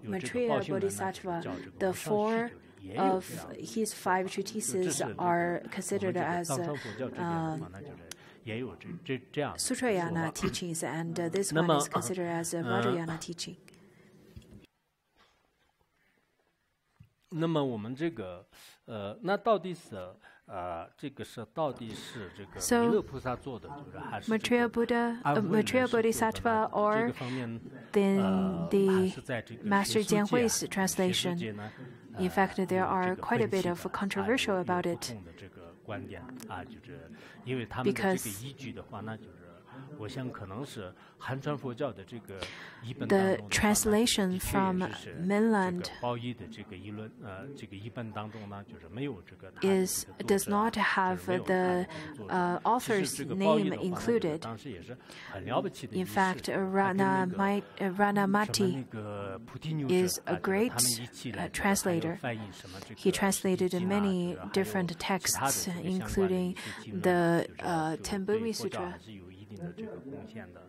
Speaker 1: Maitreya Bodhisattva, the four of his five treatises are considered as uh,
Speaker 3: 传佛教这边的话呢，就是也有这这这样的说
Speaker 1: Sutrayana
Speaker 3: 法
Speaker 1: teachings, and uh, this
Speaker 3: 那
Speaker 1: one
Speaker 3: 么
Speaker 1: is considered as a Vajrayana teaching.
Speaker 3: 那么我们这个呃，那到底是呃，这个是到底是这个
Speaker 1: So,
Speaker 3: 弥勒菩萨做的，就是还是这
Speaker 1: Maitreya
Speaker 3: 个
Speaker 1: Buddha,
Speaker 3: 安
Speaker 1: uh,
Speaker 3: 徽人
Speaker 1: Maitreya
Speaker 3: 是做的
Speaker 1: Bodhisattva,
Speaker 3: 呢这
Speaker 1: or
Speaker 3: 个方面
Speaker 1: then
Speaker 3: 呃，还
Speaker 1: the
Speaker 3: 是在这个
Speaker 1: Master
Speaker 3: 学术界啊
Speaker 1: Jianhui's
Speaker 3: 学术
Speaker 1: translation.
Speaker 3: 界呢
Speaker 1: In
Speaker 3: 呃
Speaker 1: fact, there
Speaker 3: 有
Speaker 1: are
Speaker 3: 这个
Speaker 1: quite a
Speaker 3: 分
Speaker 1: bit
Speaker 3: 歧
Speaker 1: of
Speaker 3: 的啊
Speaker 1: controversial
Speaker 3: 有有
Speaker 1: about
Speaker 3: 不
Speaker 1: it.
Speaker 3: 观点啊，就是因为他们的这个依据的话，那就是
Speaker 1: The translation from mainland is does not have the uh, author's name included. In fact, Rana,
Speaker 3: Rana Mati
Speaker 1: is a great translator. He translated many different texts, including the uh, Sutra.
Speaker 3: 的这个贡献的，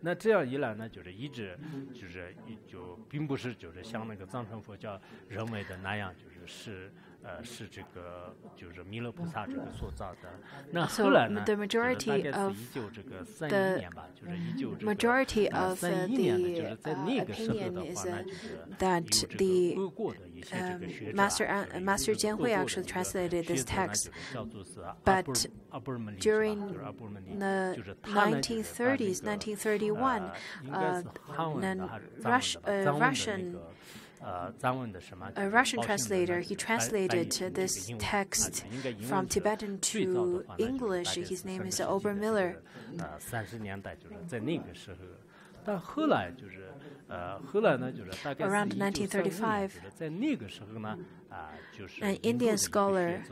Speaker 3: 那这样一来呢，就是一直就是就并不是就是像那个藏传佛教认为的那样。the majority of the majority of 是呃是这个就是弥勒菩萨这个塑造的。那后来呢？就是大概是一九这个三一年吧，就是一九这个三一年呢，就是在那个时候的话呢，就是有这个恶过的。
Speaker 1: Um, Master
Speaker 3: uh,
Speaker 1: Master Jian Hui actually translated this text, but during the 1930s, 1931, uh, uh, Russian.
Speaker 3: Russian
Speaker 1: a Russian translator, he translated this text from Tibetan to English. His name is Obermiller. Around
Speaker 3: 1935,
Speaker 1: an Indian scholar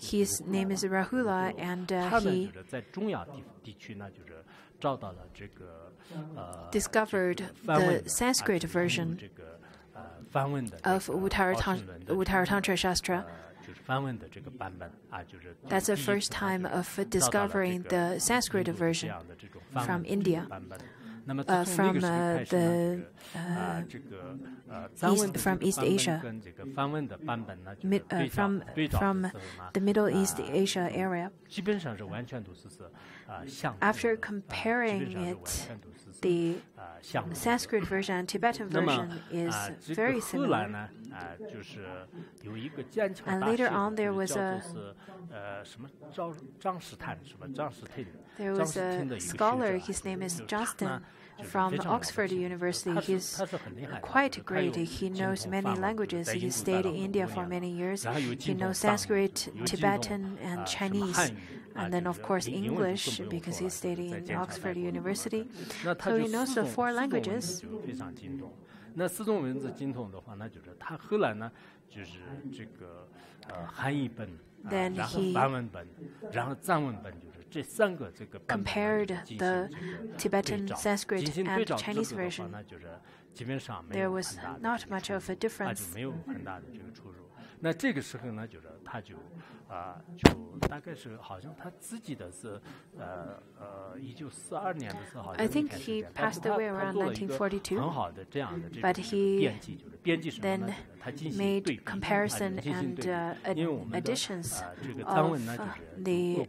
Speaker 1: his name is Rahula, and uh, he discovered the Sanskrit version of
Speaker 3: Uttaratantra,
Speaker 1: Uttaratantra Shastra. That's the first time of discovering the Sanskrit version from India. Uh, from uh, the uh, East, from East Asia, Mid, from from the Middle East Asia area. After comparing it the
Speaker 3: uh, uh,
Speaker 1: Sanskrit version and Tibetan version is very similar. And later on, there was a there was a scholar. His name is Johnston from Oxford University. He's quite great. He knows many languages. He stayed in India for many years. He knows Sanskrit, Tibetan, and Chinese and then of course English because he stayed in Oxford University. So he knows the four languages.
Speaker 3: 那四种文字精通的话，那就是他后来呢，就是这个呃汉译本，然后梵文本，然后藏文本，就是这三个这个
Speaker 1: compared the Tibetan Sanskrit and Chinese version. There was not much of a difference.
Speaker 3: 那这个时候呢，就是他就，啊，就大概是好像他自己的是，呃呃，一九四二年的时候好像他他过一个很好的这样的这
Speaker 1: 个
Speaker 3: 编辑就是编辑是呢。
Speaker 1: made comparison and uh, additions of the.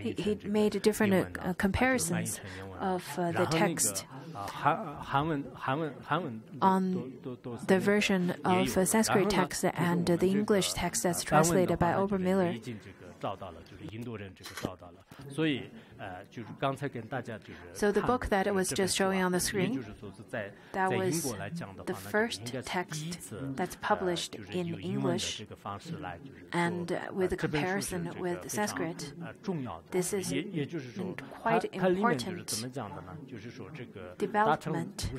Speaker 1: He, he, made different comparisons of uh, the text on the version of uh, Sanskrit text and
Speaker 3: uh,
Speaker 1: the English text that's translated by Obermiller. So the book that was just showing on the screen, that was the first text that's published in English and with
Speaker 3: a
Speaker 1: comparison with Sanskrit. This is quite important development.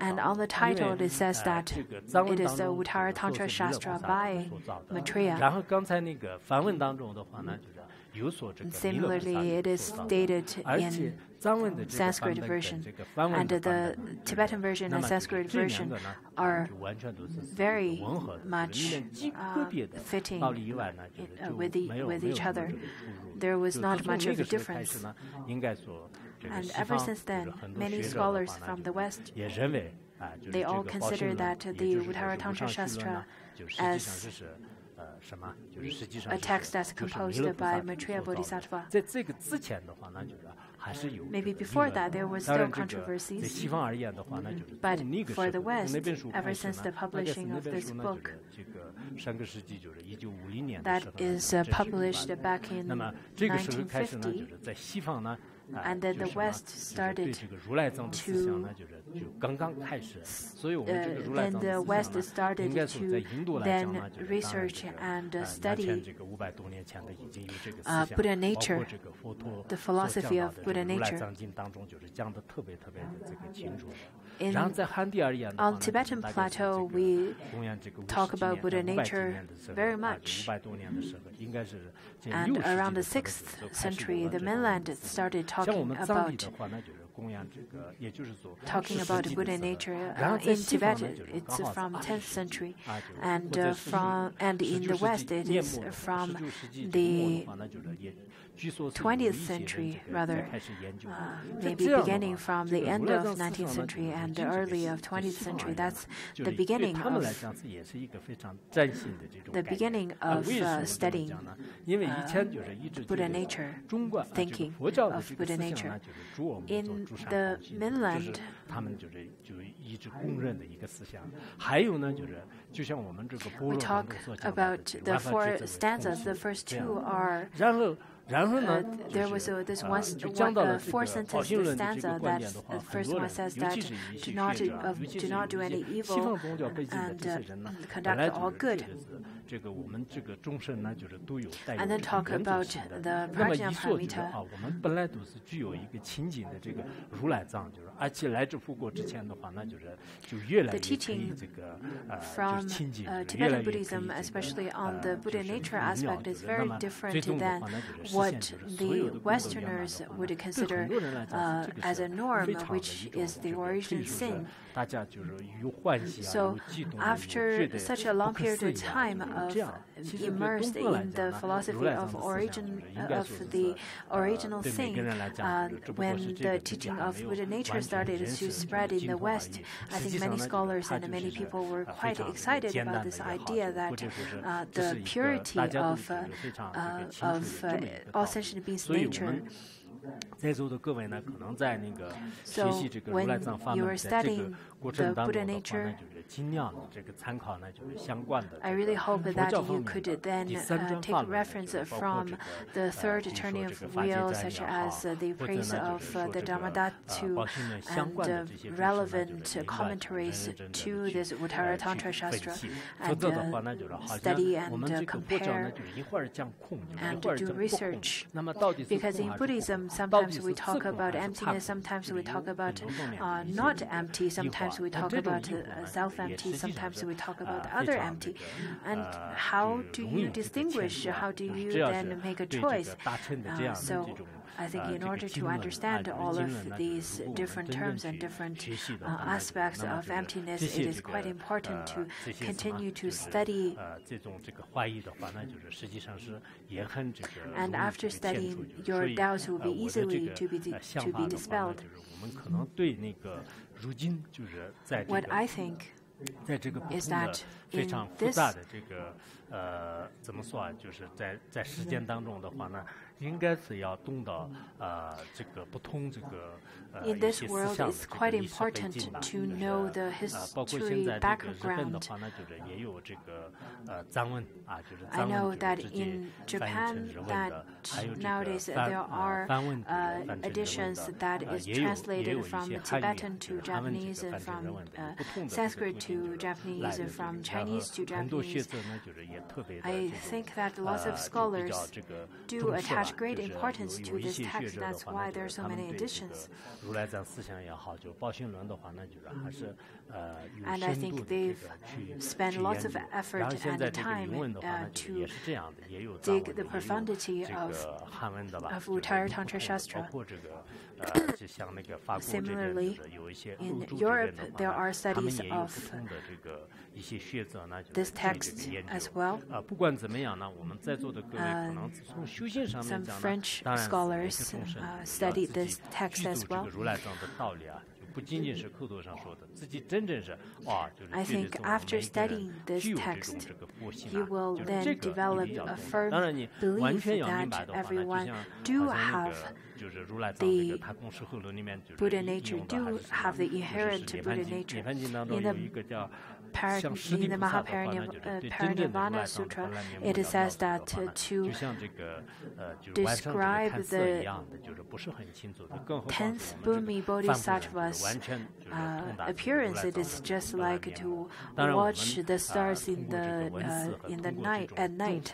Speaker 1: And on the title it says that it is the Uttara Tantra Shastra by Maitreya. Similarly, it is stated in Sanskrit version. And the Tibetan version and Sanskrit version are very much uh, fitting with, the, with each other. There was not much of a difference. And ever since then, many scholars from the West they all consider that the Uttara Tantra Shastra as a text that's composed by Maitreya Bodhisattva. Maybe before that there was still controversies, but for the West, ever since the publishing of this book, that is uh, published back in 1950, and then the West started to. Uh, the West started to then research and study uh, Buddha nature, the philosophy of Buddha nature in, on Tibetan plateau, we talk about Buddha nature very much. And around the 6th century, the mainland started talking about talking about Buddha nature uh, in Tibet. It's from 10th century, and uh, from and in the West it is from the 20th century, rather, uh, maybe beginning from the end of 19th century and
Speaker 3: the
Speaker 1: early of 20th century. That's the beginning of the beginning of uh,
Speaker 3: uh
Speaker 1: studying
Speaker 3: uh,
Speaker 1: Buddha nature, thinking of Buddha nature. In the mainland, we talk about the four stanzas. The first two are there was this one four
Speaker 3: sentence
Speaker 1: stanza that the first one says that do not do not do any evil and conduct all good。and then talk about the
Speaker 3: Prajnaparamita.
Speaker 1: The teaching from Tibetan Buddhism, especially on the Buddha nature aspect, is very different than what the Westerners would consider as a norm, which is the origin sin. So, after such a long period of time, of immersed in the philosophy of origin uh, of the original thing. Uh, when the teaching of Buddha nature started to spread in the West, I think many scholars and many people were quite excited about this idea that uh, the purity of uh, of all
Speaker 3: uh,
Speaker 1: sentient beings' nature. So when you are studying the Buddha nature, I really hope that you could then take reference from the third turning of wheel, such as
Speaker 3: the
Speaker 1: praise of the
Speaker 3: Dharmadhatu
Speaker 1: and relevant commentaries to this Uttara Tantra Shastra, and study and compare and do research. Because in Buddhism, sometimes we talk about emptiness, sometimes we talk about uh, not empty, sometimes we talk about uh, self empty, sometimes we talk about
Speaker 3: uh,
Speaker 1: other empty.
Speaker 3: Uh,
Speaker 1: and how do you distinguish? How do you then make a choice? Uh, so I think
Speaker 3: uh,
Speaker 1: in order to understand all of these different terms and different uh, aspects of emptiness, it is quite important to continue to study. And after studying, your doubts will be easily to be, to be dispelled. What I think is that
Speaker 3: 非常复杂的这个呃怎么说啊？就是在在时间当中的话呢，应该是要动到呃这个不同这个呃一些思想的这个历史背景吧。就是啊，包括现在这个日本的话呢，就是也有这个呃藏文啊，就是藏文直接翻译成日文的，还有这个翻翻文翻成日文的，也有也有一些汉语，汉文这个翻成日文的，不同的这个语言来源。
Speaker 1: Chinese to Japanese. I think that lots of scholars do attach great importance to this text. That's why there are so many editions. And I think they've spent lots of effort and time uh, to dig the profundity of, of Uttara Tantra Shastra. Similarly, in Europe, there are studies of this text as well.
Speaker 3: Uh,
Speaker 1: some French scholars uh, studied this text as well. I think after studying this text, you will then develop a firm belief that everyone do have
Speaker 3: the
Speaker 1: Buddha nature, do have the inherent Buddha nature. In the in the
Speaker 3: Mahaparinirvana
Speaker 1: uh, Sutra, it says that to describe the tenth Bhumi Bodhisattva's uh, appearance, it is just like to watch the stars in the uh, in the night at night.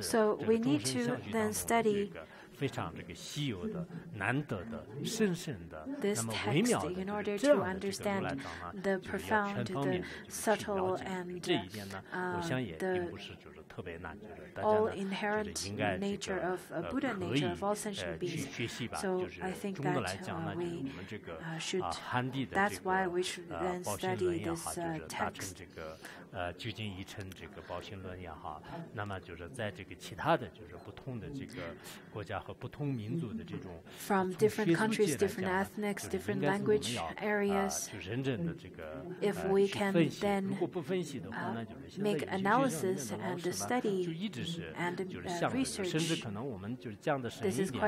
Speaker 1: So we need to then study
Speaker 3: 非常这个稀有的、难得的、神圣的、那么微妙的这样的这个如来藏
Speaker 1: 法，
Speaker 3: 全方面的去了解。这一点呢，我想也并不是就是特别难，就是大家呢就是应该这个呃可以呃去学习吧。就是中
Speaker 1: 国
Speaker 3: 来讲呢，就是我们这个啊汉地的这个
Speaker 1: 啊
Speaker 3: 宝
Speaker 1: 性
Speaker 3: 论也好，就是大乘这个。呃距今已称这个包险论也好那么就是在这个其他的就是不同的这个国家和不同民族的这种学术界来讲就应该是我要呃就认真的这个分析如果不分析的话那就是现在你
Speaker 1: 去
Speaker 3: 就一直是就是向着甚至可能我们就是降的
Speaker 1: 是
Speaker 3: 一点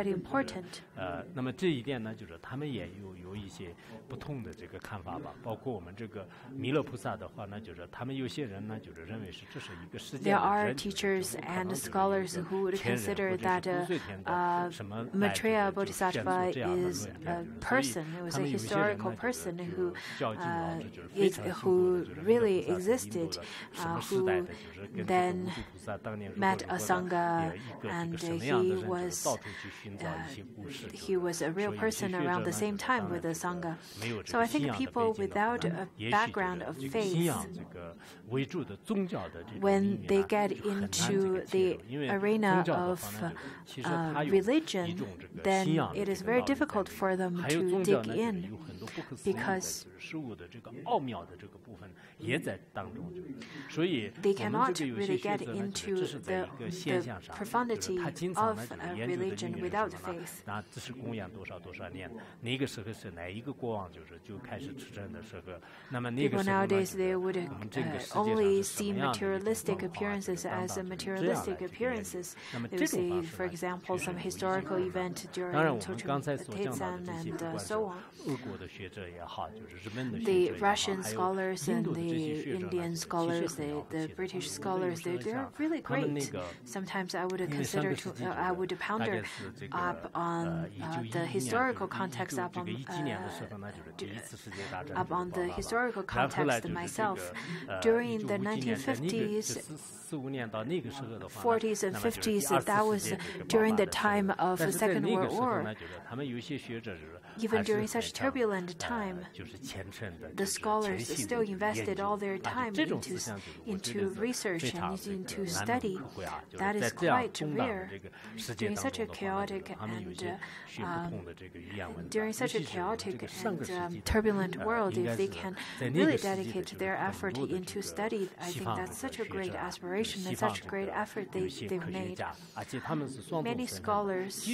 Speaker 3: 呃那么这一点呢就是他们也有有一些不同的这个看法吧。包括我们这个弥勒菩萨的话呢就是他们又
Speaker 1: There are teachers and scholars who would consider that Maitreya Bodhisattva is a person, it was a historical person who, uh, is, who really existed, who then met
Speaker 3: Asanga,
Speaker 1: and he was, he was a real person around the same time with
Speaker 3: Asanga.
Speaker 1: Sangha. So I think people without a background of faith when they get into the arena of uh, religion, then it is very difficult for them to dig in because they cannot really get into the the profundity of a religion without faith。
Speaker 3: 那这是供养多少多少年？那个时候是哪一个国王就是就开始执政的时候？那么那个时候
Speaker 1: nowadays they would only see materialistic appearances as a materialistic for example, some historical event during
Speaker 3: Totalitarian
Speaker 1: and uh, so on。
Speaker 3: 俄国的学者也好，就是日本的学者也好，还有印度的。
Speaker 1: Indian scholars, the, the British scholars, they, they're really great. Sometimes I would consider to, uh, I would ponder up on uh, the historical context, up on, uh, up on the historical context myself. During the 1950s, 40s and 50s, that was during the time of the Second World War. Even during such turbulent time, the scholars still invested all their time into, into research and into study. That is quite rare. During such a chaotic and
Speaker 3: um,
Speaker 1: uh, um, during such a chaotic and um, turbulent
Speaker 3: uh,
Speaker 1: world, if they can really dedicate their effort into study, I think that's such a great
Speaker 3: uh,
Speaker 1: aspiration and such
Speaker 3: a
Speaker 1: great effort they, they've made. Many scholars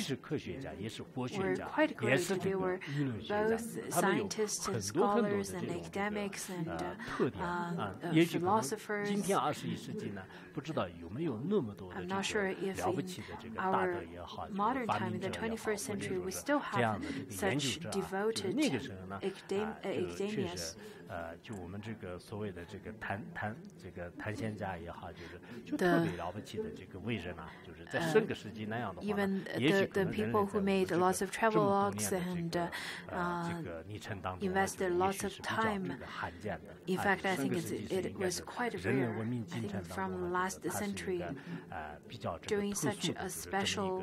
Speaker 1: were quite great. They were both scientists and scholars and academics and uh,
Speaker 3: 啊也许可能今天二十一世纪呢不知道有没有那么多的这个了不起的这个大德也好这
Speaker 1: 个
Speaker 3: 发明者也好或者说是这样的这个研究者啊那个时候呢啊就确实呃，就我们这个所谓的这个谈谈这个谈仙家也好，就是就特别了不起的这个伟人啊，就是在上个世纪那样的话
Speaker 1: ，even the the people who made lots of
Speaker 3: travel logs
Speaker 1: and invested lots of time. In fact, I think it was quite rare. I think from last century, during such a special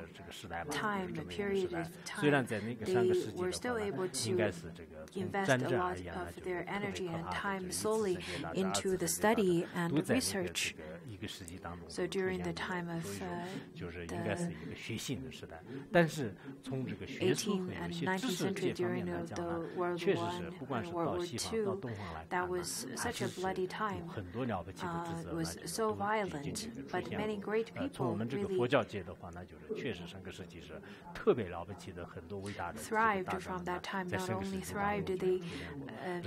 Speaker 1: time period of time, they were still able to invest a lot of their energy
Speaker 3: energy
Speaker 1: and time solely into the study and research. So during the time of the 18th and 19th century, during the
Speaker 3: World
Speaker 1: War
Speaker 3: I
Speaker 1: and World War
Speaker 3: II,
Speaker 1: that was such a bloody time. Uh,
Speaker 3: it
Speaker 1: was so violent, but many great people really thrived from that time. Not only thrived, they uh,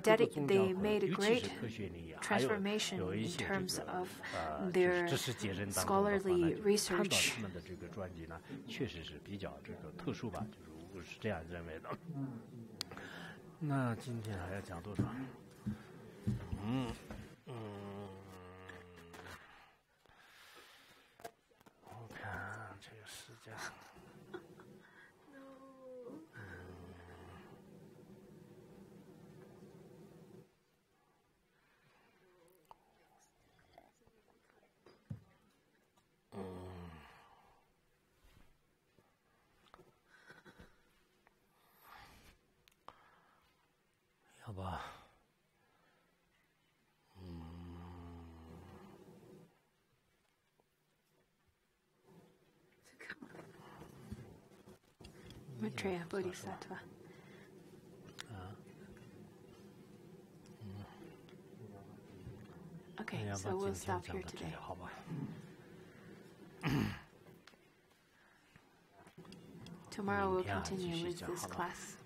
Speaker 3: dedic-
Speaker 1: 宗教
Speaker 3: they
Speaker 1: 和
Speaker 3: made a
Speaker 1: 尤其
Speaker 3: great
Speaker 1: 是科学领域，还有
Speaker 3: transformation
Speaker 1: 有一
Speaker 3: in
Speaker 1: 些
Speaker 3: terms
Speaker 1: 这个
Speaker 3: of
Speaker 1: 呃
Speaker 3: their
Speaker 1: 知识结人当中的话呢
Speaker 3: scholarly
Speaker 1: 就看到
Speaker 3: research.
Speaker 1: 他们的这个专辑呢，确实是比较这个特殊吧，就是我是这样认为的。那今天还要讲多少？嗯嗯，
Speaker 3: Maitreya Bodhisattva.
Speaker 1: Uh, okay,
Speaker 3: so we'll stop here today. Tomorrow we'll continue with this class.